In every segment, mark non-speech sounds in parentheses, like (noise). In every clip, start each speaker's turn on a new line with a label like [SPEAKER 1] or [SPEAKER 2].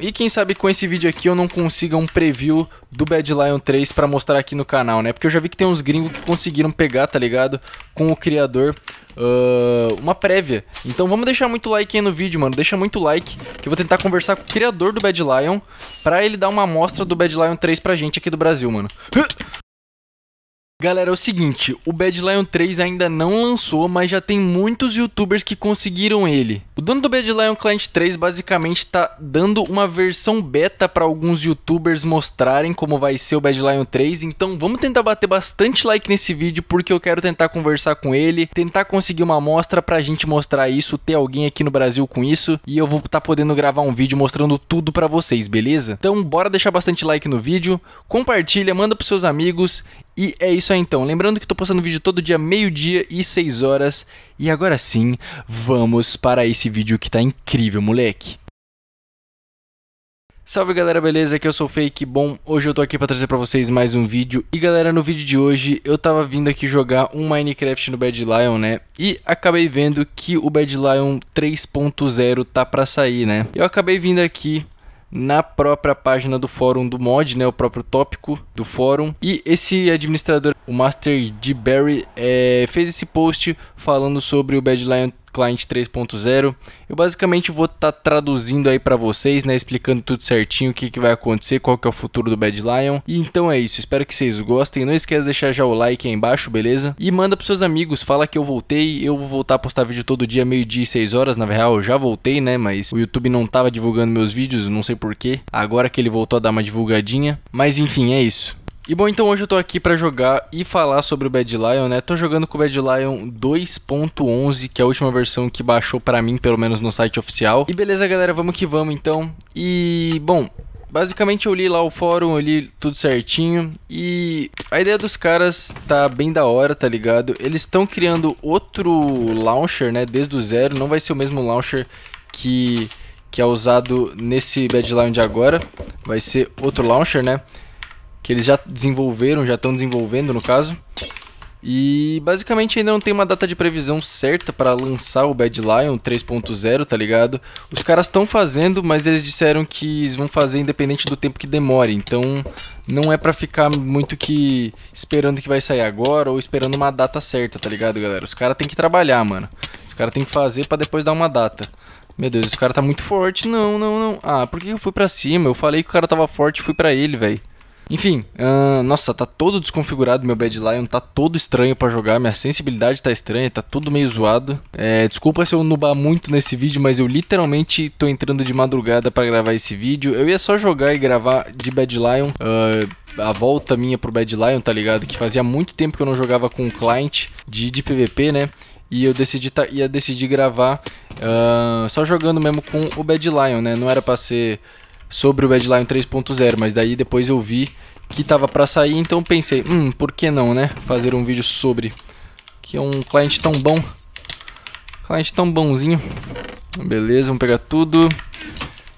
[SPEAKER 1] E quem sabe com esse vídeo aqui eu não consiga um preview do Bad Lion 3 pra mostrar aqui no canal, né? Porque eu já vi que tem uns gringos que conseguiram pegar, tá ligado? Com o criador uh, uma prévia. Então vamos deixar muito like aí no vídeo, mano. Deixa muito like que eu vou tentar conversar com o criador do Bad Lion pra ele dar uma amostra do Bad Lion 3 pra gente aqui do Brasil, mano. (laughs) Galera, é o seguinte, o Bad Lion 3 ainda não lançou, mas já tem muitos youtubers que conseguiram ele. O dono do Bad Lion Client 3 basicamente está dando uma versão beta para alguns youtubers mostrarem como vai ser o Bad Lion 3, então vamos tentar bater bastante like nesse vídeo porque eu quero tentar conversar com ele, tentar conseguir uma amostra pra gente mostrar isso, ter alguém aqui no Brasil com isso, e eu vou estar tá podendo gravar um vídeo mostrando tudo pra vocês, beleza? Então bora deixar bastante like no vídeo, compartilha, manda pros seus amigos e é isso aí então. Lembrando que estou postando vídeo todo dia, meio-dia e 6 horas. E agora sim, vamos para esse vídeo que tá incrível, moleque. Salve galera, beleza? Aqui eu sou o Fake. Bom, hoje eu tô aqui para trazer para vocês mais um vídeo. E galera, no vídeo de hoje eu tava vindo aqui jogar um Minecraft no Bad Lion, né? E acabei vendo que o Bad Lion 3.0 tá para sair, né? Eu acabei vindo aqui na própria página do fórum do mod, né, o próprio tópico do fórum. E esse administrador, o Master D. Barry, é, fez esse post falando sobre o Bad Lion Client 3.0. Eu basicamente vou estar tá traduzindo aí para vocês, né, explicando tudo certinho o que, que vai acontecer, qual que é o futuro do Bad Lion. E então é isso, espero que vocês gostem. Não esqueça de deixar já o like aí embaixo, beleza? E manda pros seus amigos, fala que eu voltei. Eu vou voltar a postar vídeo todo dia, meio-dia e 6 horas. Na real, eu já voltei, né, mas o YouTube não tava divulgando meus vídeos, não sei porquê. Agora que ele voltou a dar uma divulgadinha. Mas enfim, é isso. E bom, então hoje eu tô aqui para jogar e falar sobre o Bad Lion, né? Tô jogando com o Bad Lion 2.11, que é a última versão que baixou para mim, pelo menos no site oficial. E beleza, galera, vamos que vamos então. E bom, basicamente eu li lá o fórum, eu li tudo certinho e a ideia dos caras tá bem da hora, tá ligado? Eles estão criando outro launcher, né, desde o zero, não vai ser o mesmo launcher que que é usado nesse Bad Lion de agora, vai ser outro launcher, né? Que eles já desenvolveram, já estão desenvolvendo no caso. E basicamente ainda não tem uma data de previsão certa para lançar o Bad Lion 3.0, tá ligado? Os caras estão fazendo, mas eles disseram que eles vão fazer independente do tempo que demore. Então não é para ficar muito que esperando que vai sair agora ou esperando uma data certa, tá ligado, galera? Os caras têm que trabalhar, mano. Os caras têm que fazer para depois dar uma data. Meu Deus, esse cara tá muito forte. Não, não, não. Ah, por que eu fui pra cima? Eu falei que o cara tava forte e fui pra ele, velho. Enfim, uh, nossa, tá todo desconfigurado meu Bad Lion, tá todo estranho para jogar, minha sensibilidade tá estranha, tá tudo meio zoado. É, desculpa se eu nubar muito nesse vídeo, mas eu literalmente tô entrando de madrugada para gravar esse vídeo. Eu ia só jogar e gravar de Bad Lion, uh, a volta minha pro Bad Lion, tá ligado? Que fazia muito tempo que eu não jogava com um client de, de PVP, né? E eu decidi tá, ia decidir gravar uh, só jogando mesmo com o Bad Lion, né? Não era pra ser sobre o Lion 3.0, mas daí depois eu vi que tava para sair, então pensei, hum, por que não, né? Fazer um vídeo sobre que é um cliente tão bom. Cliente tão bonzinho. Beleza, vamos pegar tudo.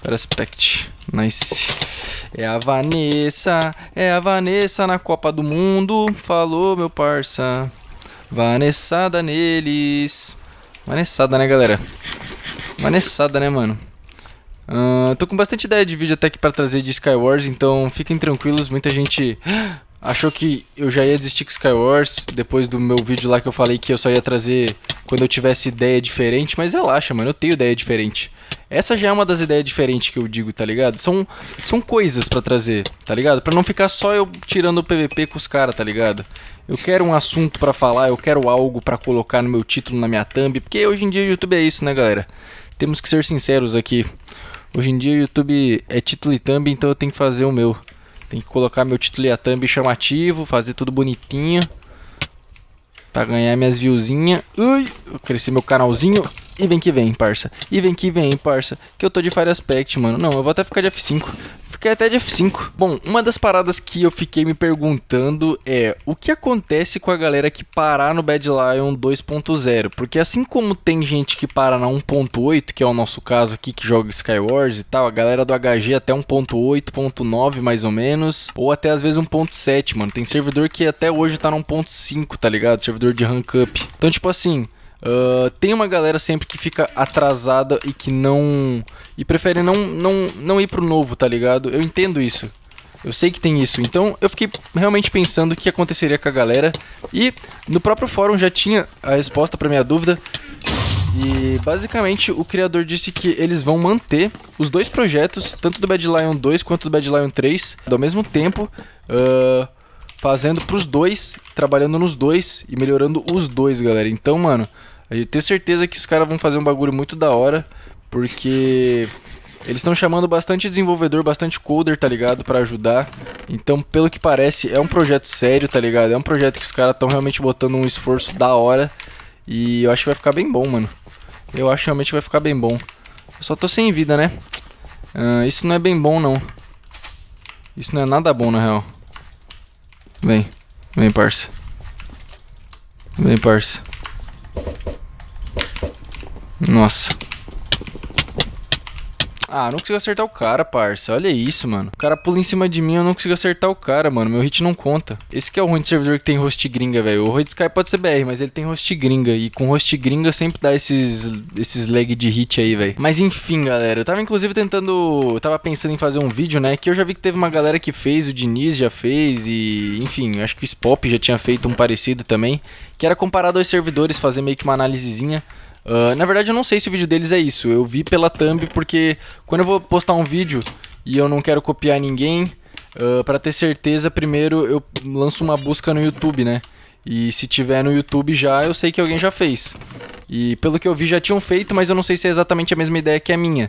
[SPEAKER 1] Respect. Nice. É a Vanessa, é a Vanessa na Copa do Mundo. Falou, meu parça. Vanessada neles. Vanessada, né, galera? Vanessada, né, mano? Uh, tô com bastante ideia de vídeo até aqui para trazer de Skywars, então fiquem tranquilos. Muita gente (gasps) achou que eu já ia desistir com Skywars depois do meu vídeo lá que eu falei que eu só ia trazer quando eu tivesse ideia diferente, mas relaxa, mano, eu tenho ideia diferente. Essa já é uma das ideias diferentes que eu digo, tá ligado? São, são coisas para trazer, tá ligado? Para não ficar só eu tirando o PVP com os caras, tá ligado? Eu quero um assunto para falar, eu quero algo para colocar no meu título, na minha thumb, porque hoje em dia o YouTube é isso, né, galera? Temos que ser sinceros aqui. Hoje em dia o YouTube é título e thumb, então eu tenho que fazer o meu. Tem que colocar meu título e a thumb chamativo, fazer tudo bonitinho. Pra ganhar minhas viewzinhas. Ui, crescer meu canalzinho. E vem que vem, parça. E vem que vem, parça. Que eu tô de Fire Aspect, mano. Não, eu vou até ficar de F5 fiquei até de F5. Bom, uma das paradas que eu fiquei me perguntando é o que acontece com a galera que parar no Bad Lion 2.0? Porque assim como tem gente que para na 1.8, que é o nosso caso aqui que joga Skywars e tal, a galera do HG até 1.8, 1.9 mais ou menos, ou até às vezes 1.7, mano. Tem servidor que até hoje tá no 1.5, tá ligado? Servidor de rank up. Então, tipo assim, Uh, tem uma galera sempre que fica atrasada e que não. e prefere não, não, não ir pro novo, tá ligado? Eu entendo isso. Eu sei que tem isso. Então eu fiquei realmente pensando o que aconteceria com a galera. E no próprio fórum já tinha a resposta para minha dúvida. E basicamente o criador disse que eles vão manter os dois projetos, tanto do Bad Lion 2 quanto do Bad Lion 3, ao mesmo tempo. Uh, fazendo pros dois, trabalhando nos dois e melhorando os dois, galera. Então, mano, eu tenho certeza que os caras vão fazer um bagulho muito da hora, porque eles estão chamando bastante desenvolvedor, bastante coder, tá ligado? Para ajudar. Então, pelo que parece, é um projeto sério, tá ligado? É um projeto que os caras estão realmente botando um esforço da hora. E eu acho que vai ficar bem bom, mano. Eu acho que realmente vai ficar bem bom. Eu só tô sem vida, né? Uh, isso não é bem bom, não. Isso não é nada bom, na real. Vem. Vem, parça. Vem, parça. Nossa. Ah, não consigo acertar o cara, parça. Olha isso, mano. O cara pula em cima de mim, eu não consigo acertar o cara, mano. Meu hit não conta. Esse que é o ruim de servidor que tem host gringa, velho. O Roid Sky pode ser BR, mas ele tem host gringa. E com host gringa sempre dá esses, esses lag de hit aí, velho. Mas enfim, galera. Eu tava inclusive tentando... Eu tava pensando em fazer um vídeo, né? Que eu já vi que teve uma galera que fez. O Diniz já fez. E... Enfim, acho que o Spop já tinha feito um parecido também. Que era comparar dois servidores, fazer meio que uma análisezinha. Uh, na verdade, eu não sei se o vídeo deles é isso. Eu vi pela thumb porque quando eu vou postar um vídeo e eu não quero copiar ninguém, uh, ah, para ter certeza, primeiro eu lanço uma busca no YouTube, né? E se tiver no YouTube já, eu sei que alguém já fez. E pelo que eu vi, já tinham feito, mas eu não sei se é exatamente a mesma ideia que a minha.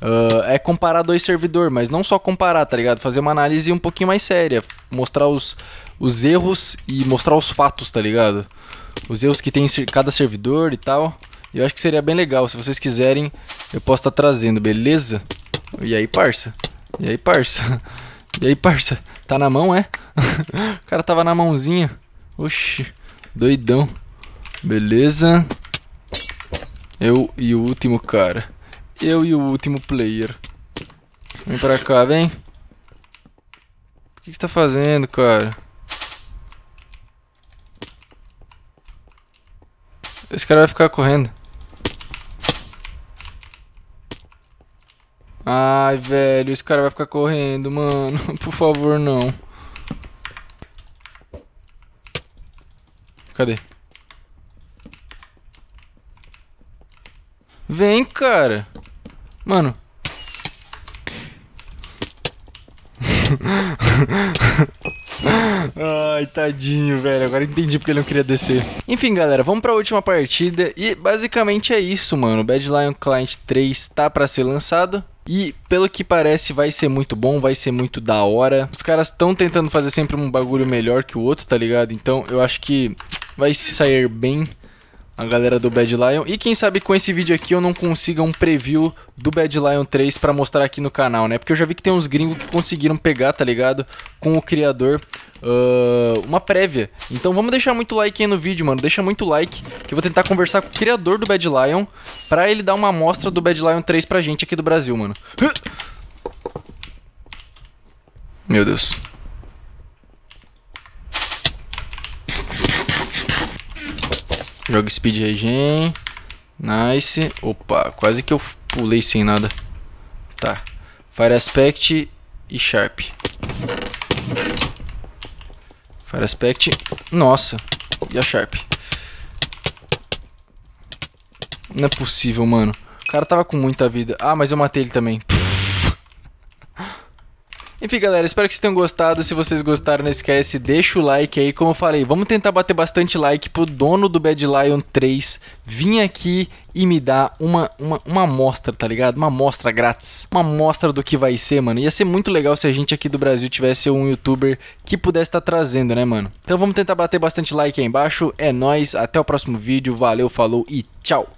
[SPEAKER 1] Uh, é comparar dois servidores, mas não só comparar, tá ligado? Fazer uma análise um pouquinho mais séria. Mostrar os, os erros e mostrar os fatos, tá ligado? Os erros que tem em cada servidor e tal. Eu acho que seria bem legal. Se vocês quiserem, eu posso estar tá trazendo, beleza? E aí, parça? E aí, parça? E aí, parça? Tá na mão, é? (laughs) o cara tava na mãozinha. Oxi, doidão. Beleza. Eu e o último cara. Eu e o último player. Vem pra cá, vem. O que, que você tá fazendo, cara? Esse cara vai ficar correndo. Ai, velho, esse cara vai ficar correndo, mano. (laughs) Por favor, não. Cadê? Vem, cara. Mano. (laughs) Ai, tadinho, velho. Agora entendi porque ele não queria descer. Enfim, galera, vamos pra última partida. E basicamente é isso, mano. Bad Lion Client 3 tá pra ser lançado. E pelo que parece vai ser muito bom, vai ser muito da hora. Os caras estão tentando fazer sempre um bagulho melhor que o outro, tá ligado? Então eu acho que vai se sair bem a galera do Bad Lion. E quem sabe com esse vídeo aqui eu não consiga um preview do Bad Lion 3 pra mostrar aqui no canal, né? Porque eu já vi que tem uns gringos que conseguiram pegar, tá ligado? Com o criador. Uh, uma prévia. Então vamos deixar muito like aí no vídeo, mano. Deixa muito like, que eu vou tentar conversar com o criador do Bad Lion pra ele dar uma amostra do Bad Lion 3 pra gente aqui do Brasil, mano. Meu Deus. Joga Speed Regen. Nice. Opa, quase que eu pulei sem nada. Tá. Fire Aspect e Sharp. Fire Aspect. Nossa. E a Sharp. Não é possível, mano. O cara tava com muita vida. Ah, mas eu matei ele também. Enfim, galera, espero que vocês tenham gostado. Se vocês gostaram, não esquece, deixa o like aí. Como eu falei, vamos tentar bater bastante like pro dono do Bad Lion 3 vir aqui e me dar uma, uma, uma amostra, tá ligado? Uma amostra grátis. Uma amostra do que vai ser, mano. Ia ser muito legal se a gente aqui do Brasil tivesse um youtuber que pudesse estar tá trazendo, né, mano? Então vamos tentar bater bastante like aí embaixo. É nóis, até o próximo vídeo. Valeu, falou e tchau!